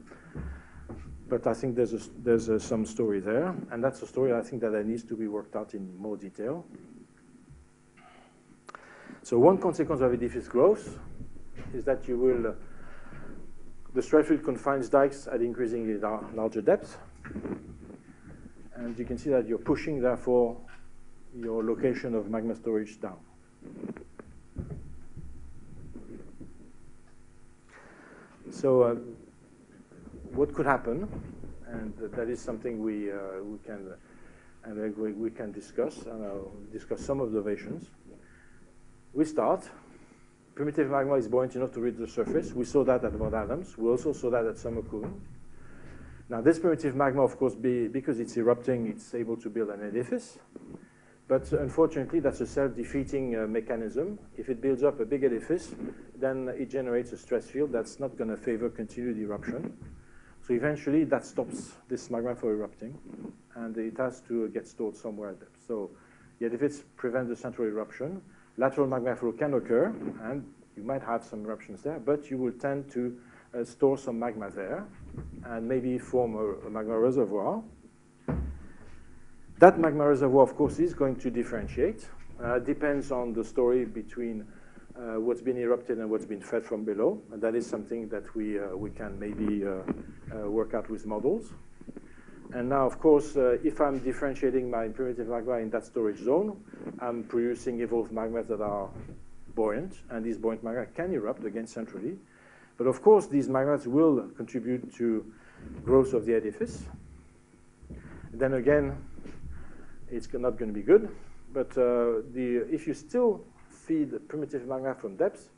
But I think there's, a, there's a, some story there, and that's a story I think that needs to be worked out in more detail. So one consequence of edifice growth is that you will, uh, the stress field confines dikes at increasingly larger depths, And you can see that you're pushing, therefore, your location of magma storage down. So uh, what could happen, and that is something we, uh, we can and we, we can discuss, and I'll discuss some observations. We start. Primitive magma is buoyant enough to reach the surface. We saw that at Mount Adams. We also saw that at cooling. Now, this primitive magma, of course, be, because it's erupting, it's able to build an edifice. But unfortunately, that's a self-defeating uh, mechanism. If it builds up a big edifice, then it generates a stress field that's not going to favor continued eruption. So eventually, that stops this magma from erupting, and it has to get stored somewhere. So the edifice prevents the central eruption. Lateral magma flow can occur, and you might have some eruptions there, but you will tend to uh, store some magma there, and maybe form a, a magma reservoir that magma reservoir, of course, is going to differentiate. Uh, depends on the story between uh, what's been erupted and what's been fed from below. And that is something that we, uh, we can maybe uh, uh, work out with models. And now, of course, uh, if I'm differentiating my primitive magma in that storage zone, I'm producing evolved magmas that are buoyant, and these buoyant magma can erupt again centrally. But of course, these magmas will contribute to growth of the edifice. Then again, it's not going to be good. But uh, the, if you still feed primitive magma from depths,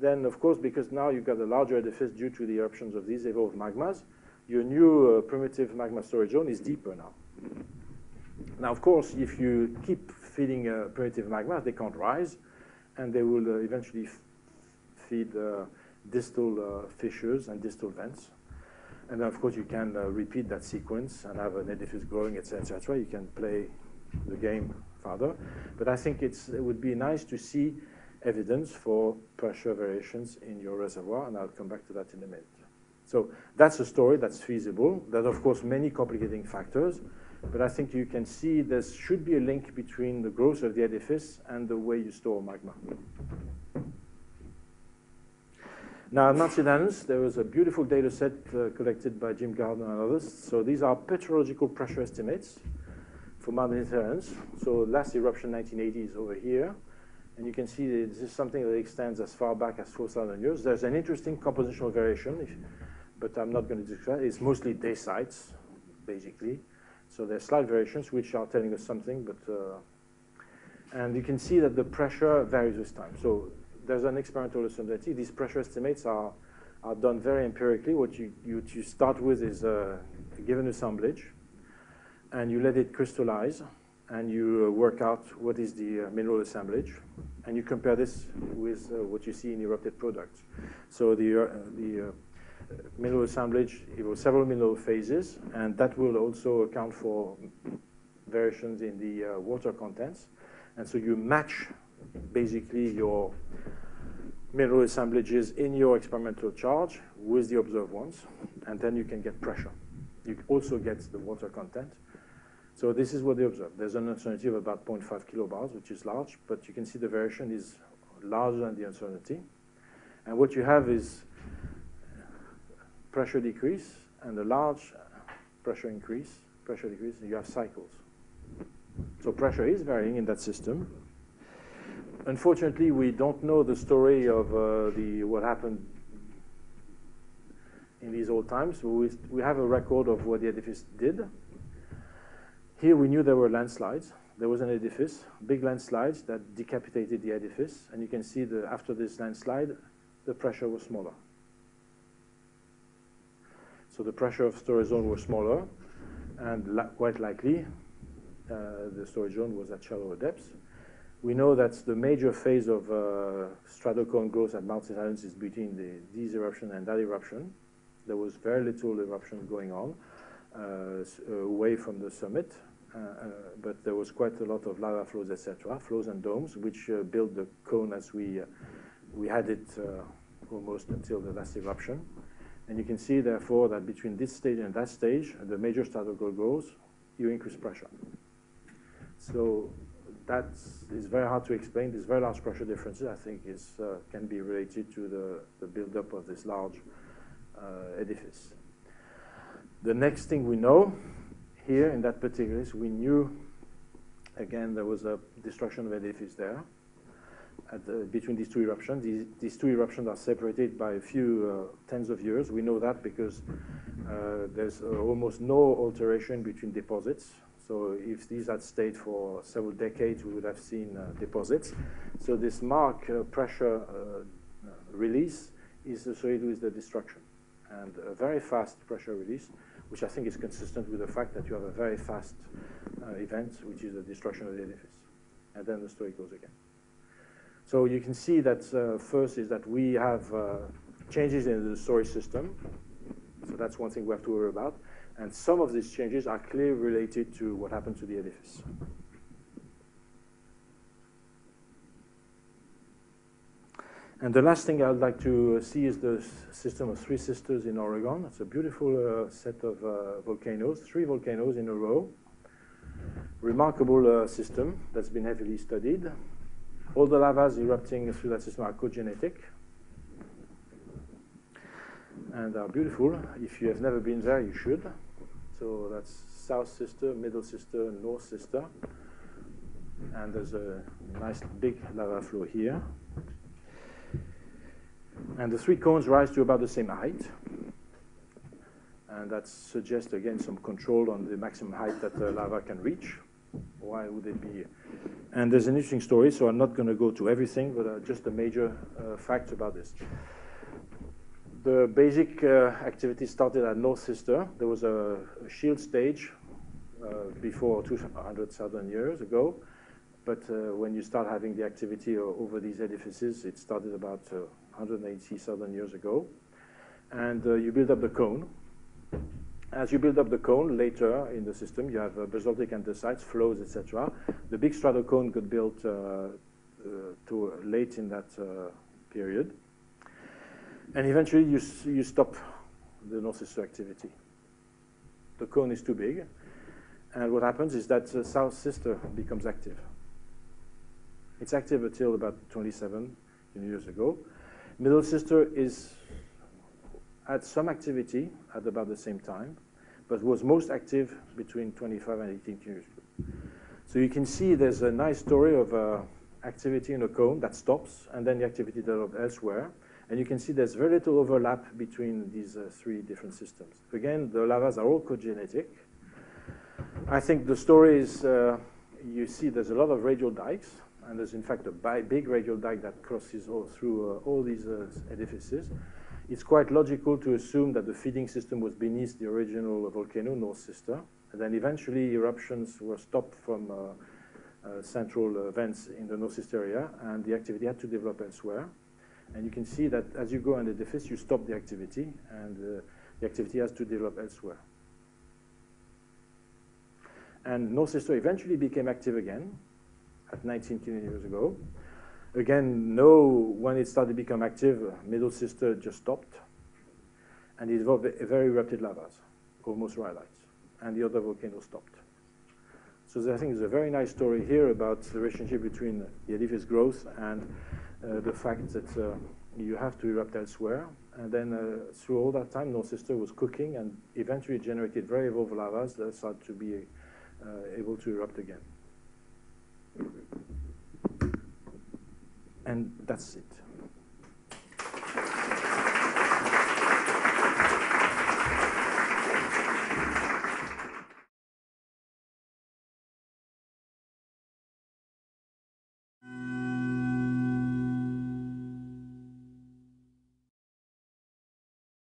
then of course, because now you've got a larger edifice due to the eruptions of these evolved magmas, your new uh, primitive magma storage zone is deeper now. Now, of course, if you keep feeding uh, primitive magma, they can't rise, and they will uh, eventually feed uh, distal uh, fissures and distal vents. And then, of course, you can uh, repeat that sequence and have an edifice growing, etc., etc. You can play the game further. But I think it would be nice to see evidence for pressure variations in your reservoir, and I'll come back to that in a minute. So that's a story that's feasible. There's, of course, many complicating factors, but I think you can see there should be a link between the growth of the edifice and the way you store magma. Now, Mount St. Helens, there was a beautiful data set uh, collected by Jim Gardner and others. So these are petrological pressure estimates for Mount. Helens. So last eruption, 1980, is over here. And you can see this is something that extends as far back as 4,000 years. There's an interesting compositional variation if, but I'm not going to describe. It's mostly dacite, basically. So there's slight variations which are telling us something, but uh, and you can see that the pressure varies with time. So there's an experimental uncertainty. These pressure estimates are are done very empirically. What you you, you start with is a, a given assemblage, and you let it crystallize, and you uh, work out what is the uh, mineral assemblage, and you compare this with uh, what you see in erupted products. So the the mineral assemblage, was several mineral phases, and that will also account for variations in the uh, water contents. And so you match basically your mineral assemblages in your experimental charge with the observed ones, and then you can get pressure. You also get the water content. So this is what they observe. There's an uncertainty of about 0.5 kilobars, which is large, but you can see the variation is larger than the uncertainty. And what you have is pressure decrease and a large pressure increase, pressure decrease, and you have cycles. So pressure is varying in that system. Unfortunately, we don't know the story of uh, the what happened in these old times. We, we have a record of what the edifice did. Here we knew there were landslides. There was an edifice, big landslides that decapitated the edifice, and you can see that after this landslide, the pressure was smaller. So the pressure of storage zone was smaller, and quite likely uh, the storage zone was at shallower depths. We know that the major phase of uh, stratocone growth at Mount St. Helens is between the, this eruption and that eruption. There was very little eruption going on uh, away from the summit, uh, uh, but there was quite a lot of lava flows, etc., flows and domes, which uh, built the cone as we, we had it almost until the last eruption. And you can see, therefore, that between this stage and that stage, the major stratocone grows, you increase pressure. So that is very hard to explain. These very large pressure differences, I think, is, uh, can be related to the, the buildup of this large uh, edifice. The next thing we know here in that particular case, we knew, again, there was a destruction of edifice there the, between these two eruptions. These, these, two eruptions are separated by a few uh, tens of years. We know that because uh, there's uh, almost no alteration between deposits. So if these had stayed for several decades, we would have seen uh, deposits. So this mark uh, pressure uh, release is associated with the destruction. And a very fast pressure release, which I think is consistent with the fact that you have a very fast event, which is the destruction of the edifice. And then the story goes again. So you can see that uh, first is that we have uh, changes in the storage system. So that's one thing we have to worry about. And some of these changes are clearly related to what happened to the edifice. And the last thing I would like to see is the system of Three Sisters in Oregon. It's a beautiful uh, set of uh, volcanoes, three volcanoes in a row. Remarkable uh, system that's been heavily studied. All the lavas erupting through that system are cogenetic and are beautiful. If you have never been there, you should. So that's south sister, middle sister, and north sister. And there's a nice big lava flow here. And the three cones rise to about the same height. And that suggests, again, some control on the maximum height that the lava can reach. Why would it be? And there's an interesting story, so I'm not going to go to everything, but uh, just the major uh, facts about this. The basic uh, activity started at North Sister. There was a, a shield stage uh, before 200,000 years ago, but uh, when you start having the activity over these edifices, it started about 180,000 uh, years ago. And you build up the cone, as you build up the cone later in the system, you have uh, basaltic andesites, flows, etc. The big stratocone got built uh, uh, to late in that uh, period. And eventually you, you stop the North Sister activity. The cone is too big. And what happens is that the South Sister becomes active. It's active until about 27 years ago. Middle Sister is at some activity at about the same time, but was most active between 25 and 18 years. Ago. So you can see there's a nice story of uh, activity in a cone that stops, and then the activity develops elsewhere. And you can see there's very little overlap between these uh, three different systems. Again, the lavas are all cogenetic. I think the story is, uh, you see there's a lot of radial dikes, and there's in fact a big radial dike that crosses all through uh, all these uh, edifices. It's quite logical to assume that the feeding system was beneath the original volcano, North Sister, and then eventually eruptions were stopped from uh, uh, central vents in the North Sister area, and the activity had to develop elsewhere. And you can see that as you go on the edifice, you stop the activity, and uh, the activity has to develop elsewhere. And North Sister eventually became active again at 19 million years ago. Again, no, when it started to become active, Middle Sister just stopped, and it evolved very erupted lavas, almost rhyolites, and the other volcano stopped. So I think there's a very nice story here about the relationship between the edifice growth and the fact that uh, you have to erupt elsewhere. And then uh, through all that time, North Sister was cooking and eventually generated very evolved lavas that started to be able to erupt again. And that's it.